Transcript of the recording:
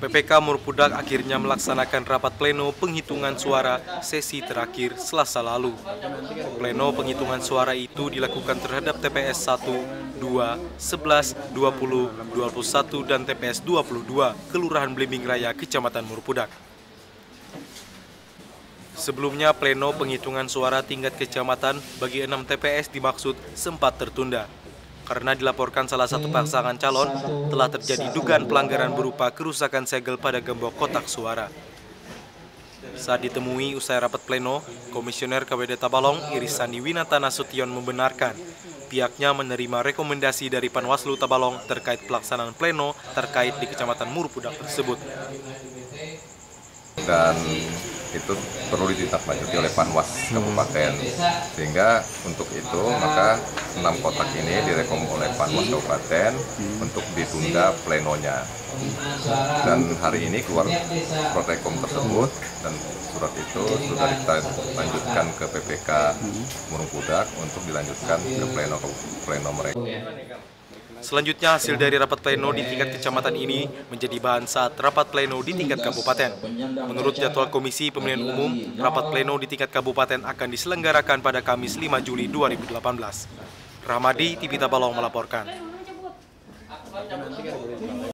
PPK Murpudak akhirnya melaksanakan rapat pleno penghitungan suara sesi terakhir Selasa lalu. Pleno penghitungan suara itu dilakukan terhadap TPS 1, 2, 11, 20, 21, dan TPS 22, Kelurahan Blimbing Raya, Kecamatan Murpudak. Sebelumnya, pleno penghitungan suara tingkat kecamatan bagi 6 TPS dimaksud sempat tertunda karena dilaporkan salah satu pasangan calon telah terjadi dugaan pelanggaran berupa kerusakan segel pada gembok kotak suara. Saat ditemui usai rapat pleno, Komisioner KWD Tabalong Irisani Winata Nasution membenarkan pihaknya menerima rekomendasi dari Panwaslu Tabalong terkait pelaksanaan pleno terkait di Kecamatan Murpudak tersebut. Dan itu perlu ditindaklanjuti oleh Panwas Kabupaten. Sehingga untuk itu maka enam kotak ini direkom oleh Panwas Kabupaten untuk ditunda plenonya. Dan hari ini keluar protekom tersebut dan surat itu sudah kita lanjutkan ke PPK Murung Pudak untuk dilanjutkan ke pleno pleno mereka. Selanjutnya, hasil dari rapat pleno di tingkat kecamatan ini menjadi bahan saat rapat pleno di tingkat kabupaten. Menurut jadwal Komisi Pemilihan Umum, rapat pleno di tingkat kabupaten akan diselenggarakan pada Kamis 5 Juli 2018. Rahmadi, TV Tabalong melaporkan.